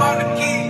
on the key.